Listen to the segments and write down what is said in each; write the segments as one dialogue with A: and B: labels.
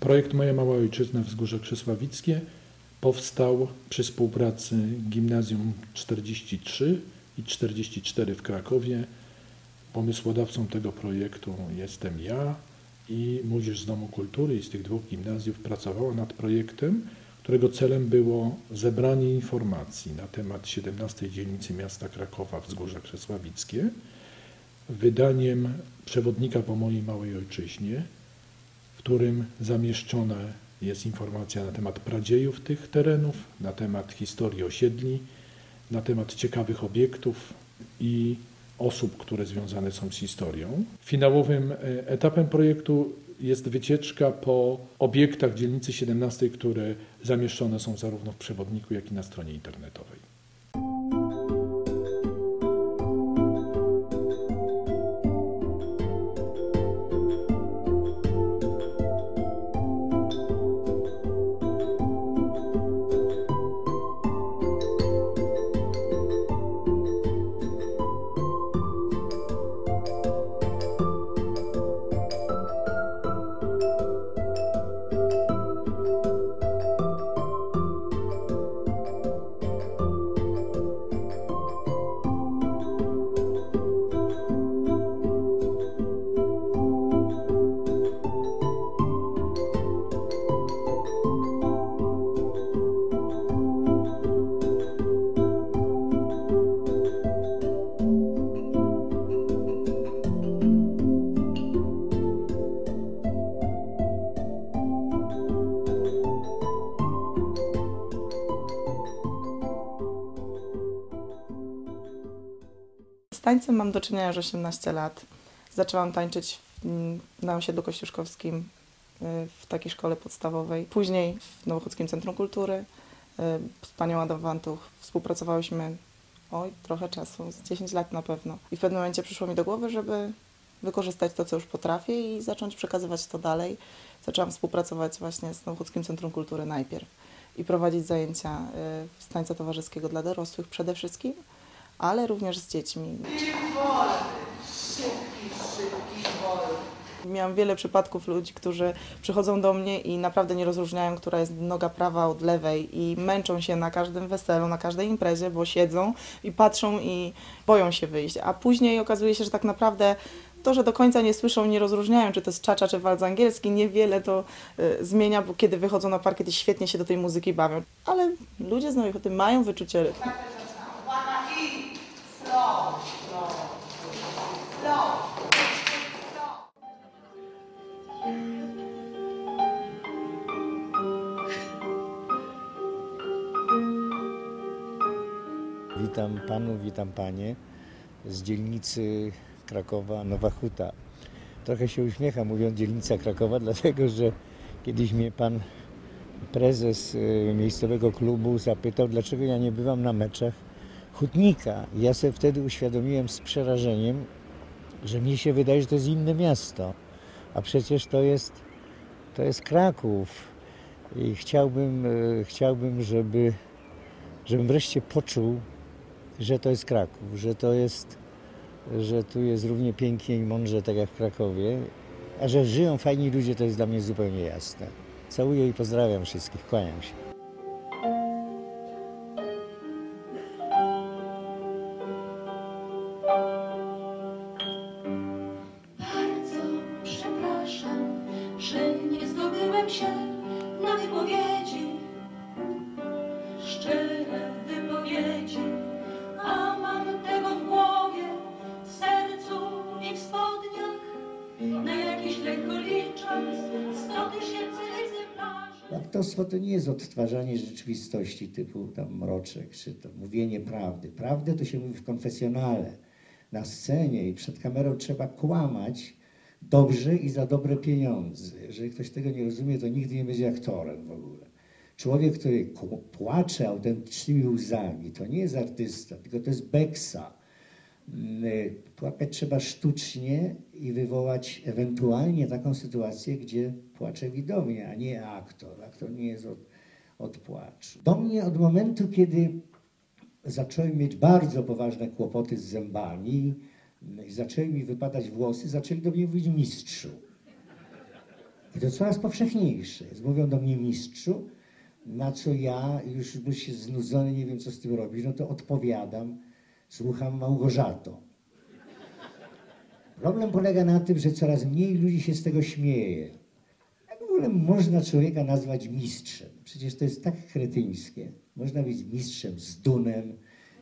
A: Projekt Moja Mała Ojczyzna Wzgórze Krzesławickie powstał przy współpracy Gimnazjum 43 i 44 w Krakowie. Pomysłodawcą tego projektu jestem ja i Młodzież z Domu Kultury i z tych dwóch gimnazjów pracowała nad projektem, którego celem było zebranie informacji na temat 17 dzielnicy miasta Krakowa Wzgórze Krzesławickie, wydaniem przewodnika po mojej małej ojczyźnie, którym zamieszczona jest informacja na temat pradziejów tych terenów, na temat historii osiedli, na temat ciekawych obiektów i osób, które związane są z historią. Finałowym e, etapem projektu jest wycieczka po obiektach dzielnicy 17, które zamieszczone są zarówno w przewodniku, jak i na stronie internetowej.
B: Z tańcem mam do czynienia już 18 lat. Zaczęłam tańczyć na osiedlu kościuszkowskim y, w takiej szkole podstawowej. Później w Nowochódzkim Centrum Kultury y, z panią Adam Wantuch współpracowałyśmy oj, trochę czasu, z 10 lat na pewno. I w pewnym momencie przyszło mi do głowy, żeby wykorzystać to, co już potrafię i zacząć przekazywać to dalej. Zaczęłam współpracować właśnie z Nowochódzkim Centrum Kultury najpierw i prowadzić zajęcia y, z tańca towarzyskiego dla dorosłych przede wszystkim, ale również z dziećmi. Miałam wiele przypadków ludzi, którzy przychodzą do mnie i naprawdę nie rozróżniają, która jest noga prawa od lewej i męczą się na każdym weselu, na każdej imprezie, bo siedzą i patrzą i boją się wyjść. A później okazuje się, że tak naprawdę to, że do końca nie słyszą, nie rozróżniają, czy to jest czacza, czy walc angielski, niewiele to y, zmienia, bo kiedy wychodzą na parkiet i świetnie się do tej muzyki bawią. Ale ludzie z Nowej Huty mają wyczucie rytmu.
C: Witam panów, witam panie z dzielnicy Krakowa Nowa Huta. Trochę się uśmiecham mówiąc dzielnica Krakowa, dlatego że kiedyś mnie pan prezes y, miejscowego klubu zapytał, dlaczego ja nie bywam na meczach Hutnika. Ja sobie wtedy uświadomiłem z przerażeniem, że mi się wydaje, że to jest inne miasto, a przecież to jest, to jest Kraków. I chciałbym, y, chciałbym żeby, żebym wreszcie poczuł, że to jest Kraków, że to jest, że tu jest równie pięknie i mądrze, tak jak w Krakowie, a że żyją fajni ludzie, to jest dla mnie zupełnie jasne. Całuję i pozdrawiam wszystkich, kłaniam się.
D: Bardzo przepraszam, że nie zdobyłem się na wypowiedzi,
E: Aktorstwo to nie jest odtwarzanie rzeczywistości typu tam mroczek, czy to mówienie prawdy. Prawdę to się mówi w konfesjonale. Na scenie i przed kamerą trzeba kłamać dobrze i za dobre pieniądze. Jeżeli ktoś tego nie rozumie, to nigdy nie będzie aktorem w ogóle. Człowiek, który płacze autentycznymi łzami, to nie jest artysta, tylko to jest beksa. Y, Płakać trzeba sztucznie i wywołać ewentualnie taką sytuację, gdzie płacze widownia, a nie aktor. Aktor nie jest od, od płaczu. Do mnie od momentu, kiedy zacząłem mieć bardzo poważne kłopoty z zębami mm, i zaczęły mi wypadać włosy, zaczęli do mnie mówić mistrzu. I to coraz powszechniejsze. Mówią do mnie mistrzu, na co ja już się znudzony, nie wiem co z tym robić, no to odpowiadam, słucham Małgorzato. Problem polega na tym, że coraz mniej ludzi się z tego śmieje. Jak w ogóle można człowieka nazwać mistrzem? Przecież to jest tak kretyńskie. Można być mistrzem z dunem,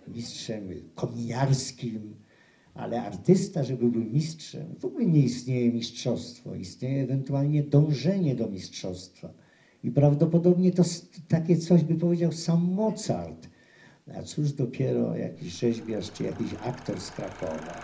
E: mistrzem kominiarskim, ale artysta, żeby był mistrzem, w ogóle nie istnieje mistrzostwo. Istnieje ewentualnie dążenie do mistrzostwa. I prawdopodobnie to takie coś by powiedział sam Mozart. A cóż dopiero jakiś rzeźbiarz czy jakiś aktor z Krakowa.